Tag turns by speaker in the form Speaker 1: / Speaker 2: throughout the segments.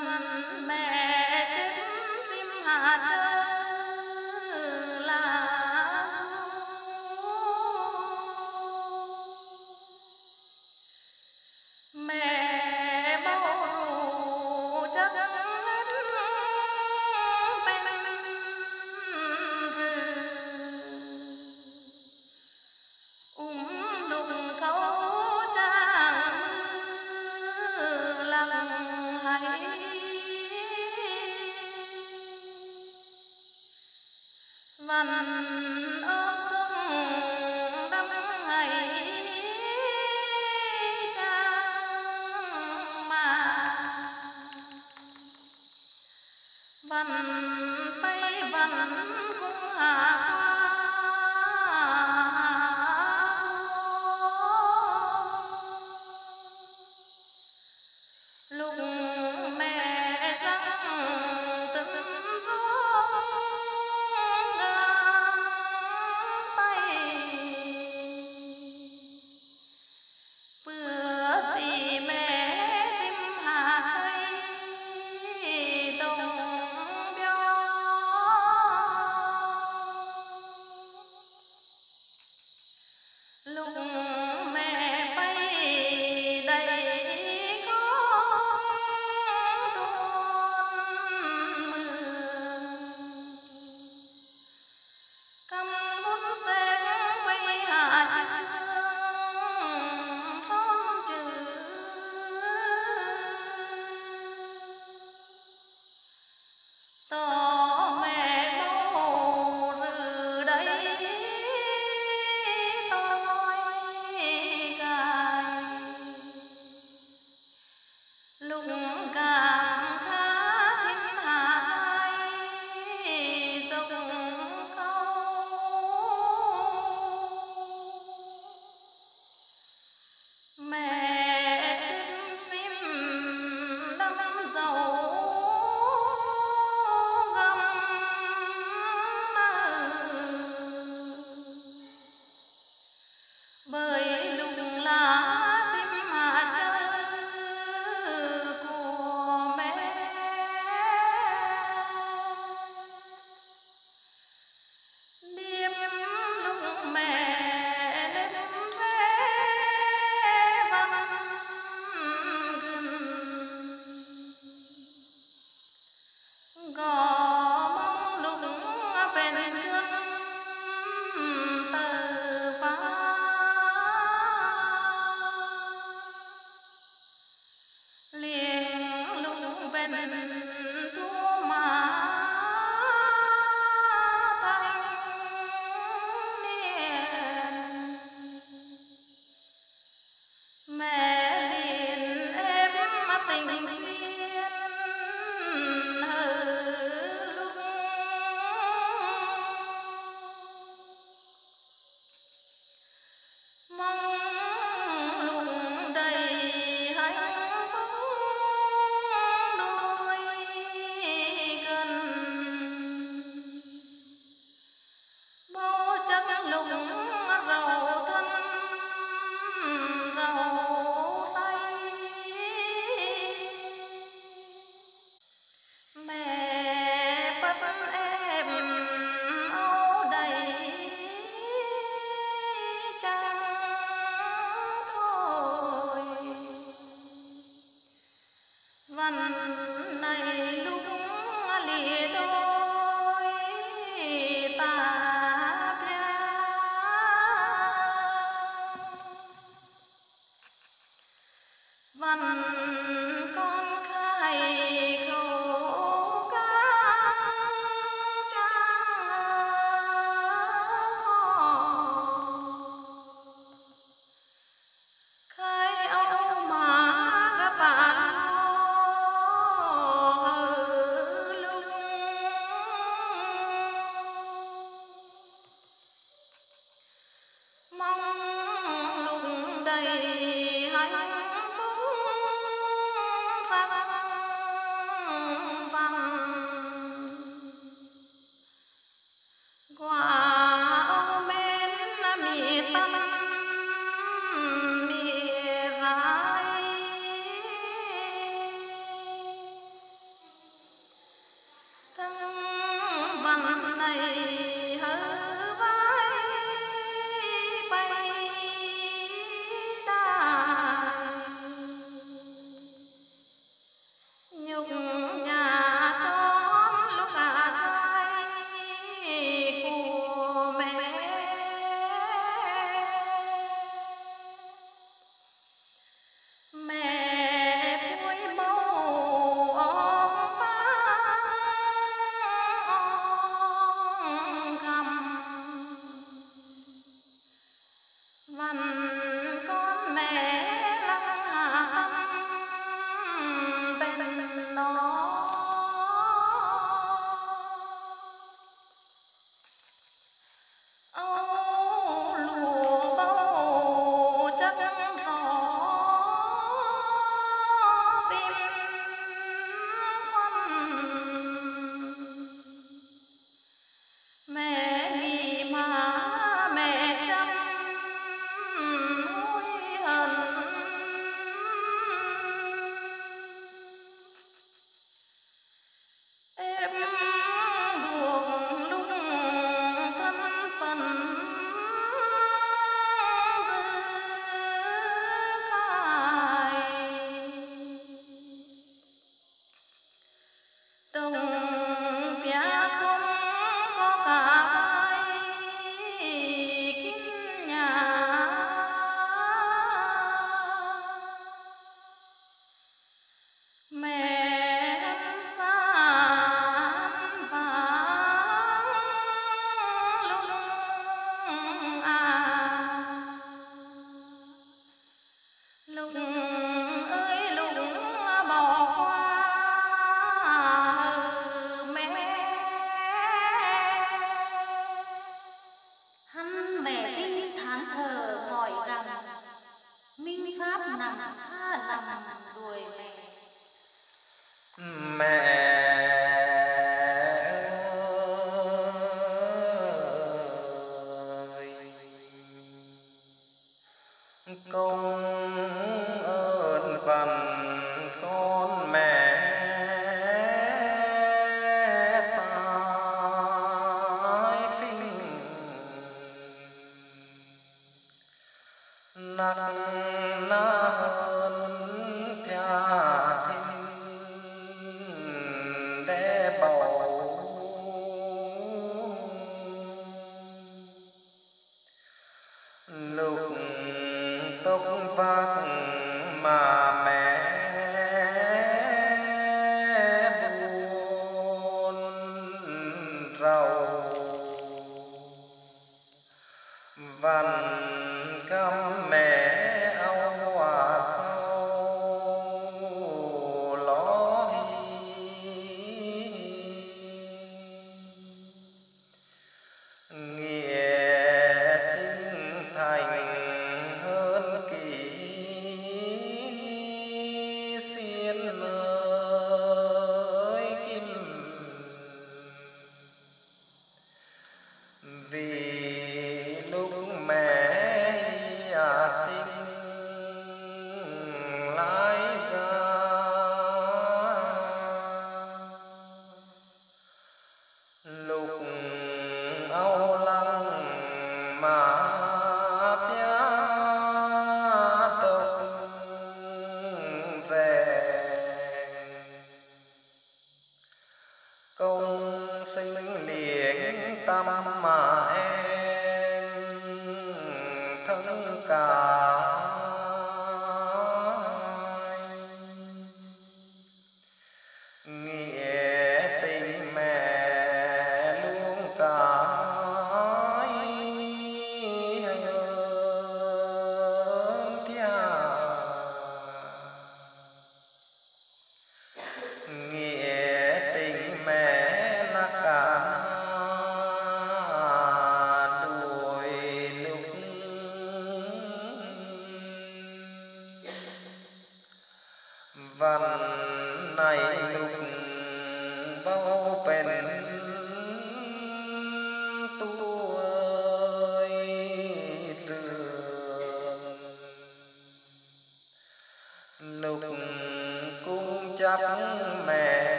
Speaker 1: من 妈妈。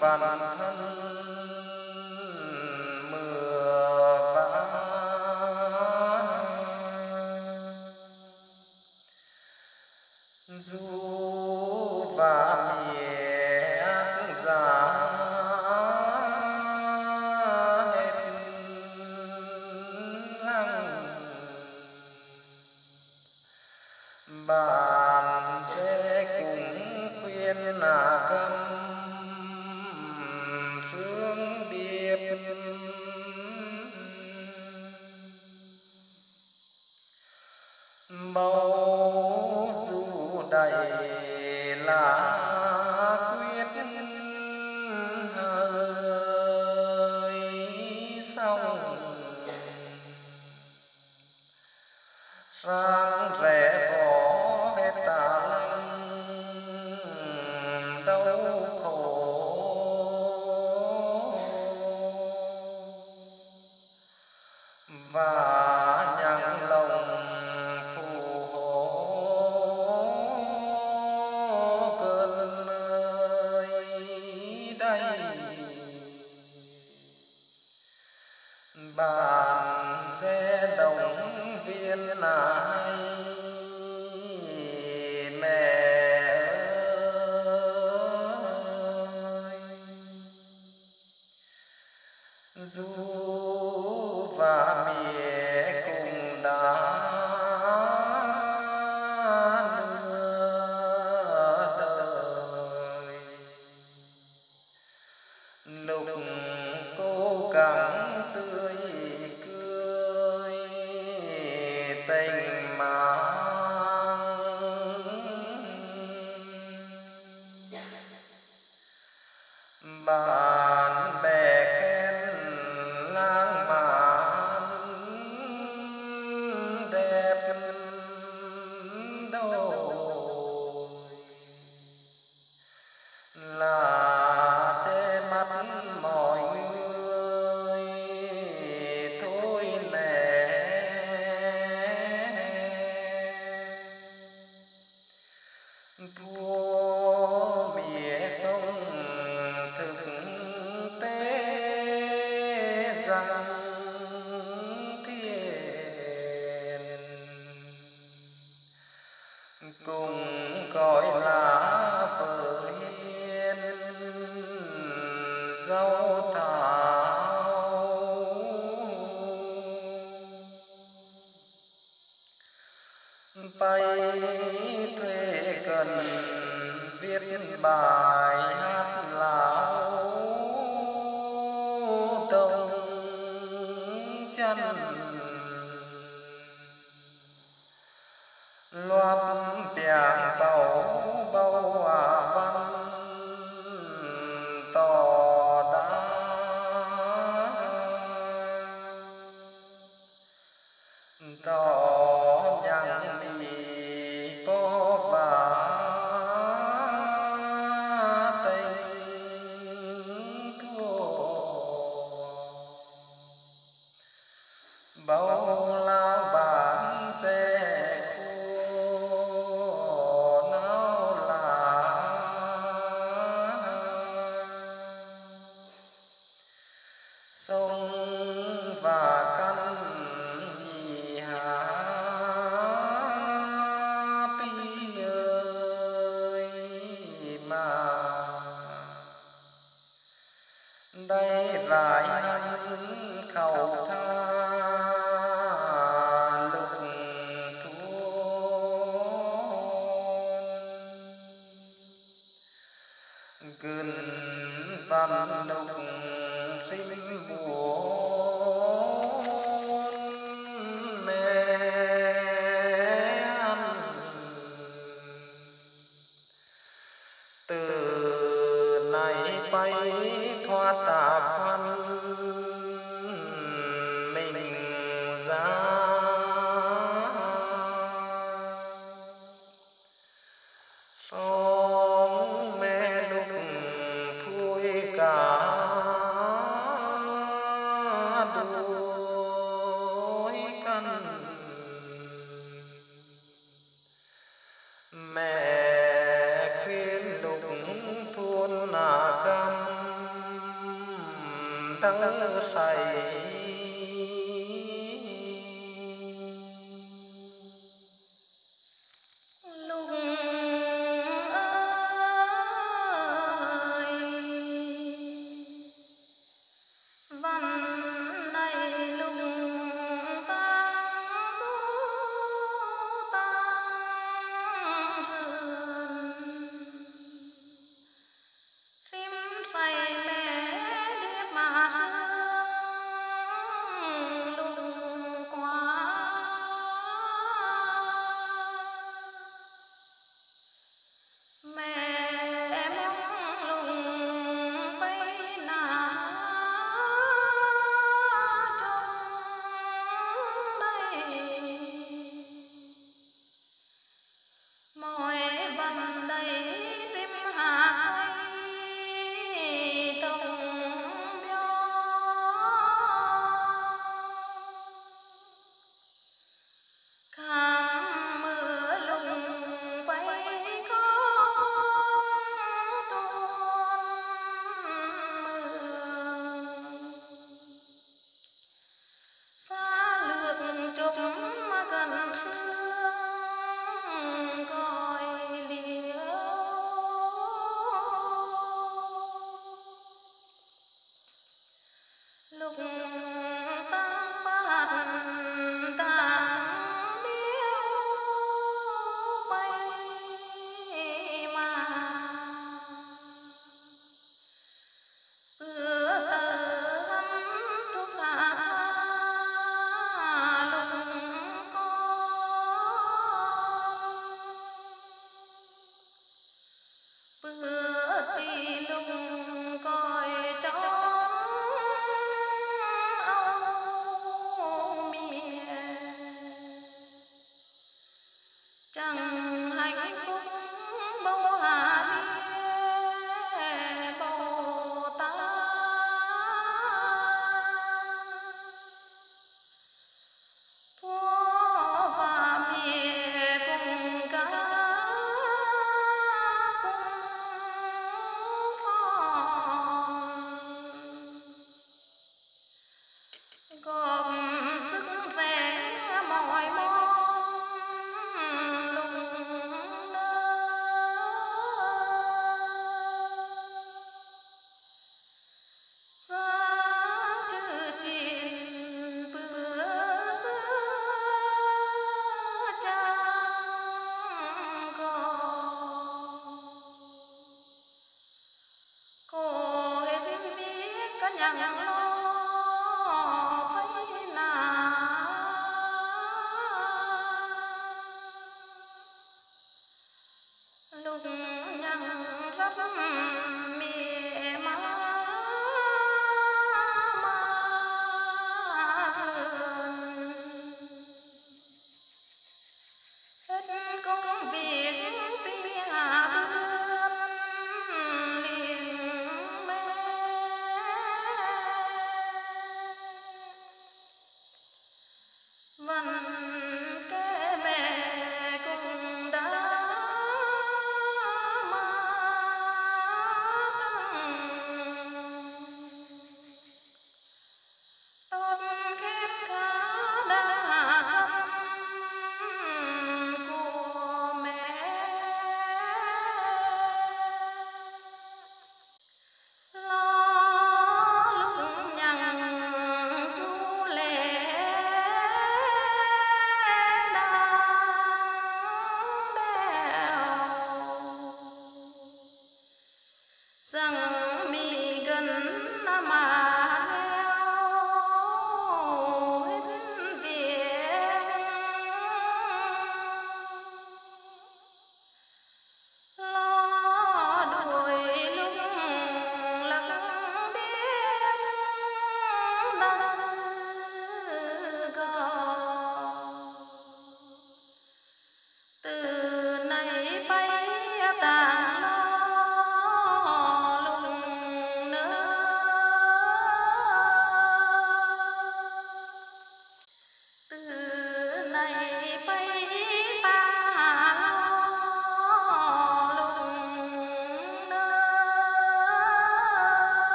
Speaker 2: bản thân sun. Islam 到。cơn văn đông. 海。